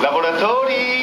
Lavoratori